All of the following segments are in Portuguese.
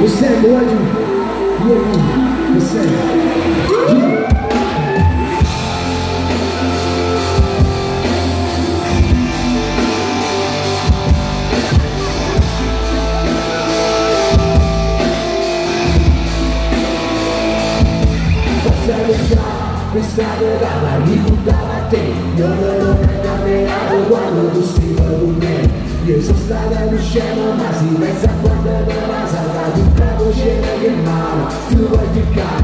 Você é doido? E aí? Você é? Pensare dalla ricordava te Io non è camminato quando tu sei con me Io sono stata in scena ma si pensa quando me la sarà tutta voce che male Tu vuoi giocare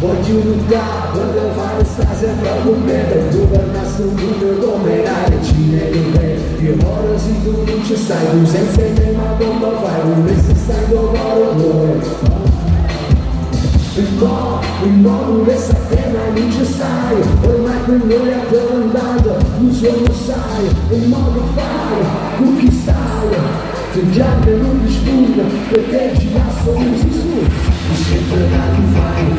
Voglio lottare quando sta sempre con me Per tu per nascondere come la regina di me Io ora se tu non ci stai Tu senza me ma come fai Un mese stai con loro il mo, il modo resta tema non ci stai Ormai per noi è andato, non sono sai. Il modo fai, con Se non ti spunta, perché ci passo un si su Mi sento da tu fai,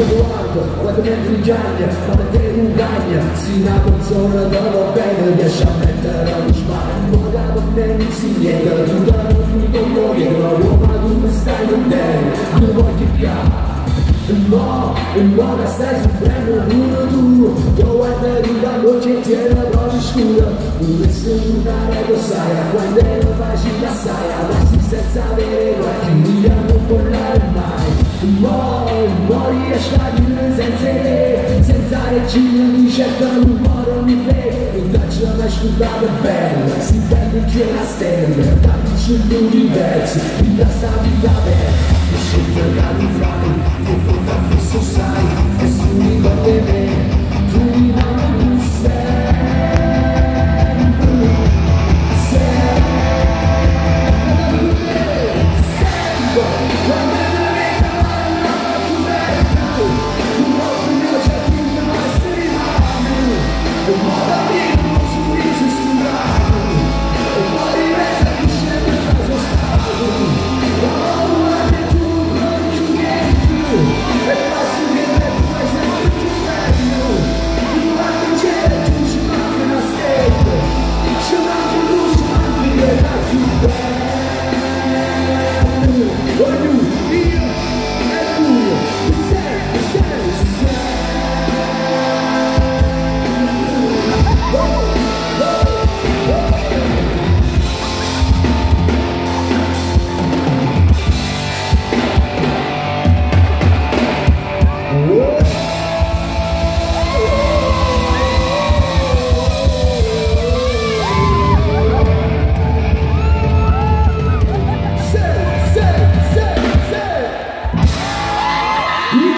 Edoardo, quando mentre giaglia, ma perché non gagna, si una persona dove bene riesce a mettere allo sbaglio, pagava bene insieme, da tutta la finita muoia, una uomo ad un stai non te, tu vuoi che piaccia. No, no, la stai soffrendo duro duro, tu guardi la luce e ti è la voce scura, dovresti aiutare lo sai, quando lo facile assai, avresti senza avere qualche migliaio. lascia di senza te senza regina di certo non moro né te l'indagine mai asciugata è bella si tende giù la stella da vicino l'universo in la sala